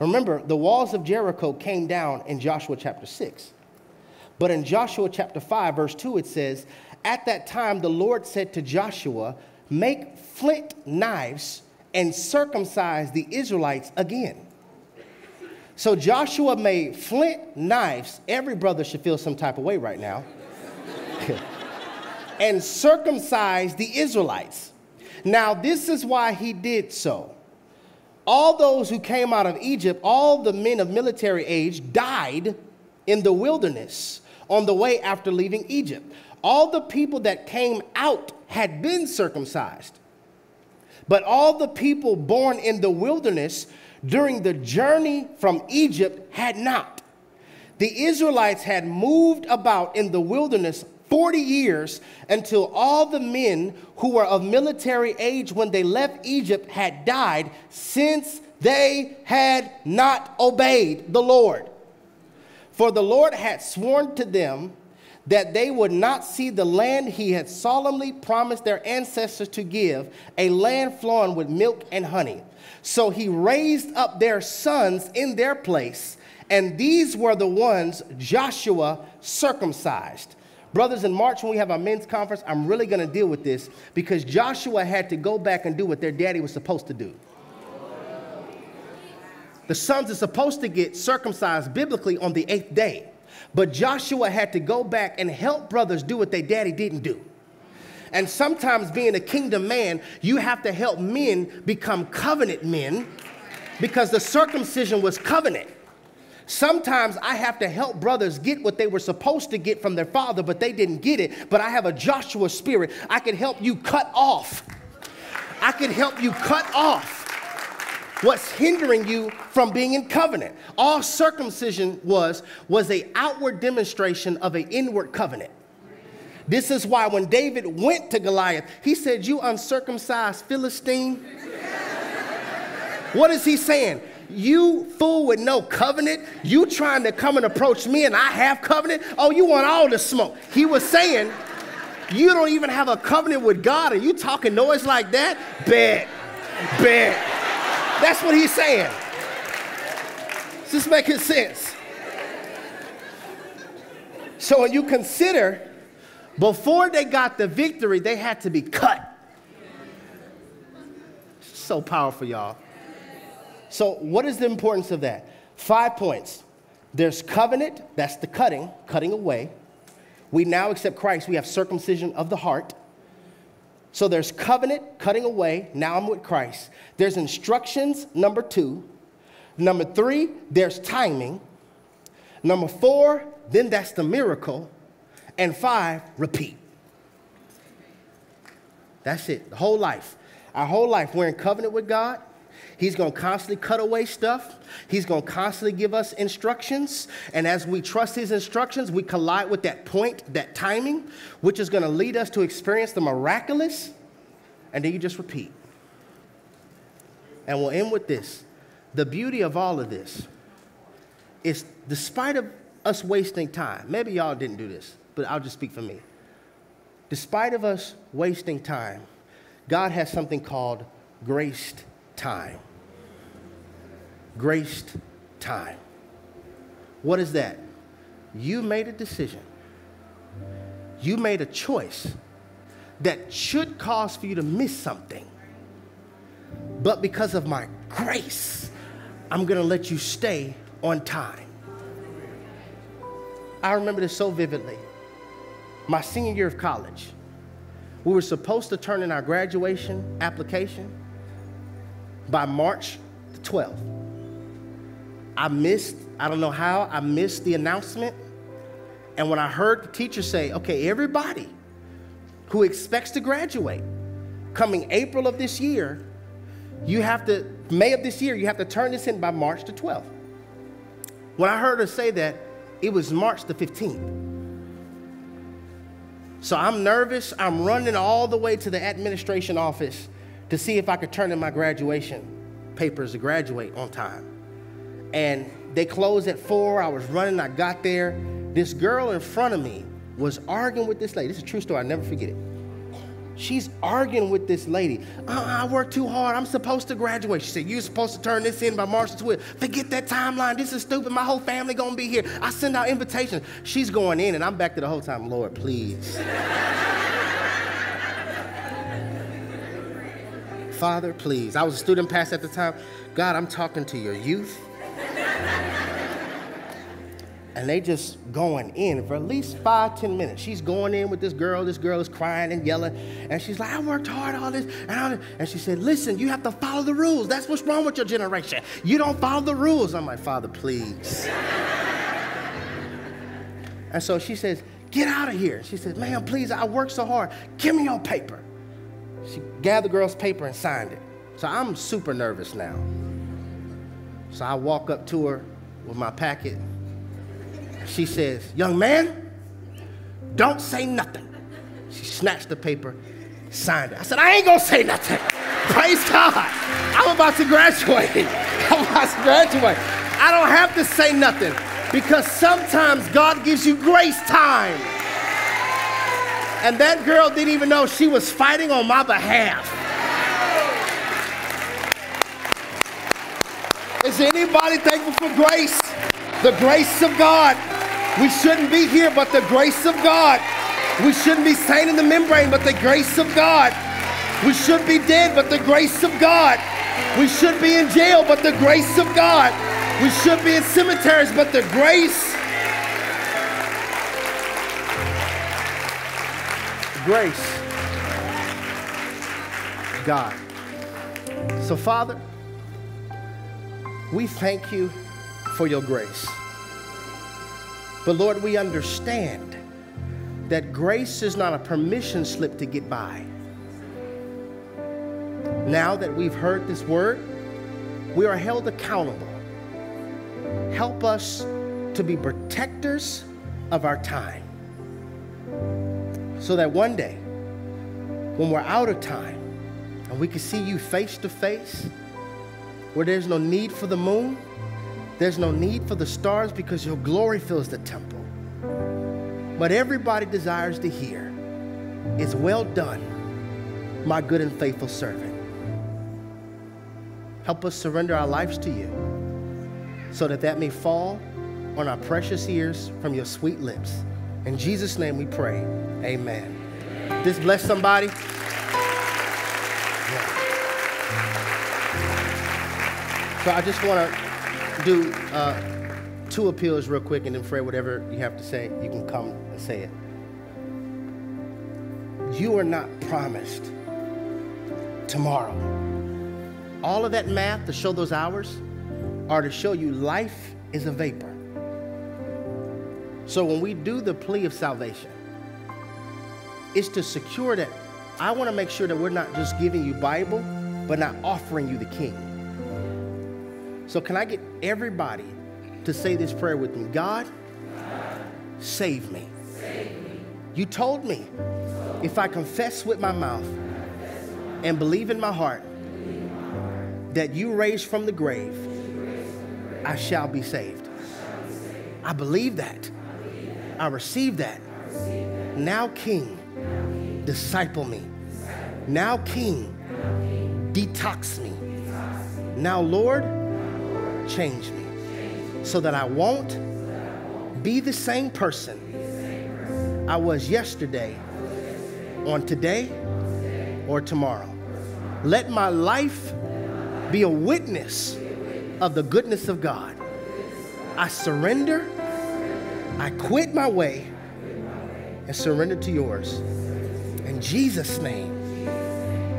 Remember, the walls of Jericho came down in Joshua chapter 6. But in Joshua chapter 5, verse 2, it says, At that time the Lord said to Joshua, Make flint knives and circumcise the Israelites again. So Joshua made flint knives. Every brother should feel some type of way right now. and circumcised the Israelites. Now, this is why he did so. All those who came out of Egypt, all the men of military age, died in the wilderness on the way after leaving Egypt. All the people that came out had been circumcised. But all the people born in the wilderness during the journey from Egypt had not. The Israelites had moved about in the wilderness 40 years until all the men who were of military age when they left Egypt had died, since they had not obeyed the Lord. For the Lord had sworn to them that they would not see the land he had solemnly promised their ancestors to give, a land flowing with milk and honey. So he raised up their sons in their place, and these were the ones Joshua circumcised. Brothers, in March, when we have our men's conference, I'm really going to deal with this because Joshua had to go back and do what their daddy was supposed to do. The sons are supposed to get circumcised biblically on the eighth day. But Joshua had to go back and help brothers do what their daddy didn't do. And sometimes, being a kingdom man, you have to help men become covenant men because the circumcision was covenant. Sometimes I have to help brothers get what they were supposed to get from their father, but they didn't get it. But I have a Joshua spirit. I can help you cut off. I can help you cut off what's hindering you from being in covenant. All circumcision was was a outward demonstration of an inward covenant. This is why when David went to Goliath, he said, "You uncircumcised Philistine." what is he saying? You fool with no covenant, you trying to come and approach me and I have covenant? Oh, you want all the smoke. He was saying, You don't even have a covenant with God and you talking noise like that? Bet, bet. That's what he's saying. Is this making sense? So when you consider, before they got the victory, they had to be cut. So powerful, y'all. So, what is the importance of that? Five points. There's covenant, that's the cutting, cutting away. We now accept Christ, we have circumcision of the heart. So there's covenant, cutting away. Now I'm with Christ. There's instructions, number two. Number three, there's timing. Number four, then that's the miracle. And five, repeat. That's it, the whole life. Our whole life, we're in covenant with God. He's going to constantly cut away stuff. He's going to constantly give us instructions. And as we trust his instructions, we collide with that point, that timing, which is going to lead us to experience the miraculous. And then you just repeat. And we'll end with this. The beauty of all of this is, despite of us wasting time, maybe y'all didn't do this, but I'll just speak for me. Despite of us wasting time, God has something called graced time. Graced time. What is that? You made a decision. You made a choice that should cause for you to miss something. But because of my grace, I'm going to let you stay on time. I remember this so vividly. My senior year of college, we were supposed to turn in our graduation application by March the 12th. I missed, I don't know how, I missed the announcement. And when I heard the teacher say, okay, everybody who expects to graduate coming April of this year, you have to, May of this year, you have to turn this in by March the 12th. When I heard her say that, it was March the 15th. So I'm nervous. I'm running all the way to the administration office to see if I could turn in my graduation papers to graduate on time. And they closed at four. I was running. I got there. This girl in front of me was arguing with this lady. This is a true story. I never forget it. She's arguing with this lady. Uh, I worked too hard. I'm supposed to graduate. She said, You're supposed to turn this in by March 12th. Forget that timeline. This is stupid. My whole family gonna be here. I send out invitations. She's going in, and I'm back to the whole time, Lord, please. Father, please. I was a student pastor at the time. God, I'm talking to your youth and they just going in for at least five, ten minutes. She's going in with this girl. This girl is crying and yelling, and she's like, "I worked hard all this," and, and she said, "Listen, you have to follow the rules. That's what's wrong with your generation. You don't follow the rules." I'm like, "Father, please." and so she says, "Get out of here." She says, "Man, please, I worked so hard. Give me your paper." She gathered the girl's paper and signed it. So I'm super nervous now. So I walk up to her with my packet she says, Young man, don't say nothing. She snatched the paper, signed it. I said, I ain't gonna say nothing. Praise God. I'm about to graduate. I'm about to graduate. I don't have to say nothing because sometimes God gives you grace time. And that girl didn't even know she was fighting on my behalf. Is anybody thankful for grace? The grace of God. We shouldn't be here, but the grace of God. We shouldn't be staying in the membrane, but the grace of God. We should be dead, but the grace of God. We should be in jail, but the grace of God. We should be in cemeteries, but the grace. Grace. God. So, Father, we thank you for your grace. But Lord, we understand that grace is not a permission slip to get by. Now that we've heard this word, we are held accountable. Help us to be protectors of our time so that one day, when we're out of time and we can see you face to face, where there's no need for the moon, there's no need for the stars because your glory fills the temple. But everybody desires to hear is well done, my good and faithful servant. Help us surrender our lives to you so that that may fall on our precious ears from your sweet lips. In Jesus' name we pray. Amen. This bless somebody. Yeah. So I just want to do uh, two appeals real quick, and then Fred, whatever you have to say, you can come and say it. You are not promised tomorrow. All of that math to show those hours are to show you life is a vapor. So when we do the plea of salvation, it's to secure that I want to make sure that we're not just giving you Bible, but not offering you the King. So, can I get everybody to say this prayer with me? God, save, me. You told me if I confess with my mouth and believe in my heart that you raised from the grave, I shall be saved. I believe that. I receive that. Now, King, disciple me. Now, King, detox me. Now, Lord, change me so that I won't be the same person I was yesterday, on today, or tomorrow. Let my life be a witness of the goodness of God. I surrender, I quit my way, and surrender to yours. In Jesus' name,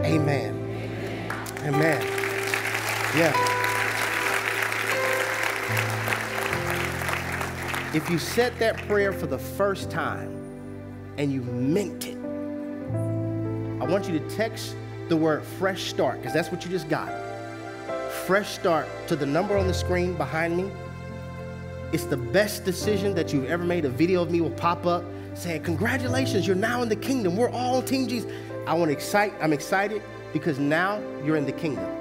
amen. Amen. Yeah. If you said that prayer for the first time and you meant it, I want you to text the word fresh start because that's what you just got. Fresh start to the number on the screen behind me. It's the best decision that you've ever made. A video of me will pop up saying, Congratulations, you're now in the kingdom. We're all Team Jesus. I want to excite, I'm excited because now you're in the kingdom.